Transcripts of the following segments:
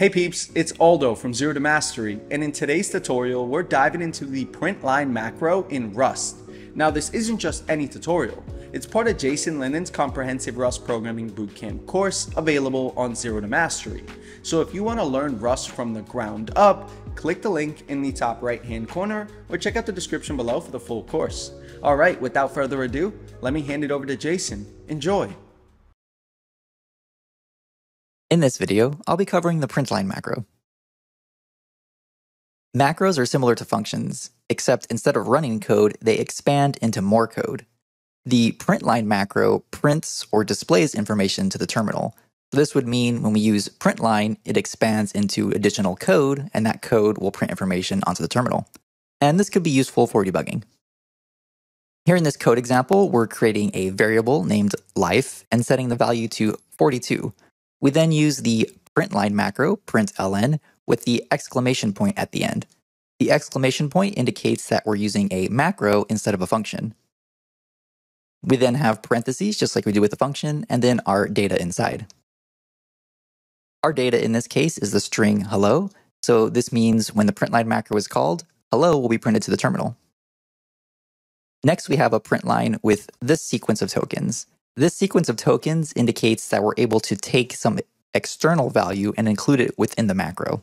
Hey peeps, it's Aldo from Zero to Mastery, and in today's tutorial, we're diving into the print line macro in Rust. Now this isn't just any tutorial, it's part of Jayson Lennon's comprehensive Rust programming bootcamp course available on Zero to Mastery. So if you want to learn Rust from the ground up, click the link in the top right hand corner or check out the description below for the full course. Alright, without further ado, let me hand it over to Jayson. Enjoy! In this video, I'll be covering the printline macro. Macros are similar to functions, except instead of running code, they expand into more code. The printline macro prints or displays information to the terminal. This would mean when we use printline, it expands into additional code, and that code will print information onto the terminal. And this could be useful for debugging. Here in this code example, we're creating a variable named life and setting the value to 42, we then use the printline macro, println, with the exclamation point at the end. The exclamation point indicates that we're using a macro instead of a function. We then have parentheses, just like we do with the function, and then our data inside. Our data in this case is the string hello, so this means when the printline macro is called, hello will be printed to the terminal. Next, we have a print line with this sequence of tokens. This sequence of tokens indicates that we're able to take some external value and include it within the macro.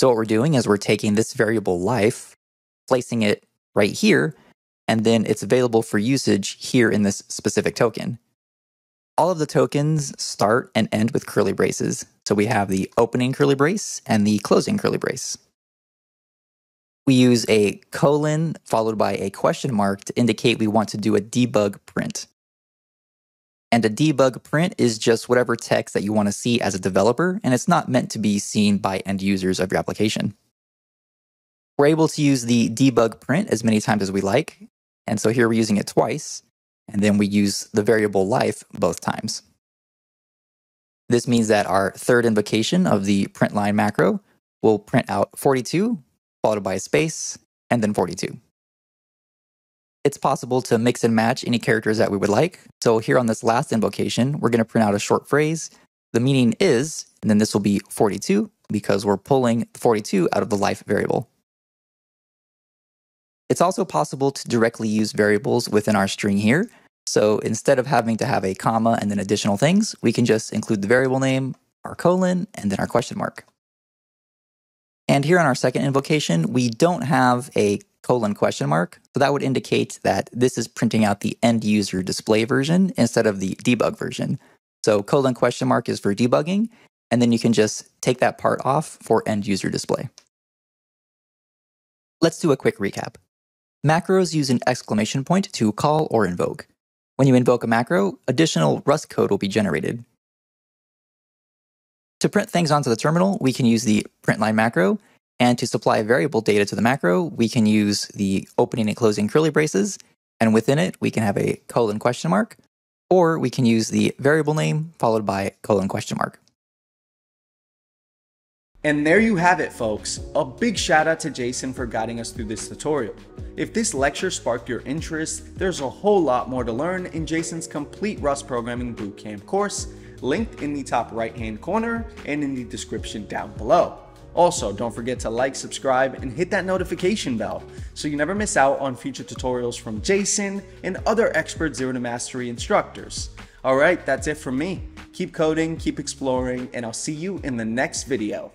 So what we're doing is we're taking this variable life, placing it right here, and then it's available for usage here in this specific token. All of the tokens start and end with curly braces. So we have the opening curly brace and the closing curly brace. We use a colon followed by a question mark to indicate we want to do a debug print. And a debug print is just whatever text that you want to see as a developer, and it's not meant to be seen by end users of your application. We're able to use the debug print as many times as we like, and so here we're using it twice, and then we use the variable life both times. This means that our third invocation of the print line macro will print out 42, followed by a space, and then 42 it's possible to mix and match any characters that we would like. So here on this last invocation, we're going to print out a short phrase. The meaning is, and then this will be 42 because we're pulling 42 out of the life variable. It's also possible to directly use variables within our string here. So instead of having to have a comma and then additional things, we can just include the variable name, our colon, and then our question mark. And here on our second invocation, we don't have a colon question mark. So that would indicate that this is printing out the end user display version instead of the debug version. So colon question mark is for debugging, and then you can just take that part off for end user display. Let's do a quick recap. Macros use an exclamation point to call or invoke. When you invoke a macro, additional Rust code will be generated. To print things onto the terminal, we can use the printline macro, and to supply variable data to the macro, we can use the opening and closing curly braces. And within it, we can have a colon question mark, or we can use the variable name followed by colon question mark. And there you have it, folks. A big shout out to Jayson for guiding us through this tutorial. If this lecture sparked your interest, there's a whole lot more to learn in Jayson's complete Rust programming bootcamp course, linked in the top right hand corner and in the description down below. Also, don't forget to like, subscribe, and hit that notification bell so you never miss out on future tutorials from Jayson and other expert Zero to Mastery instructors. Alright, that's it from me. Keep coding, keep exploring, and I'll see you in the next video.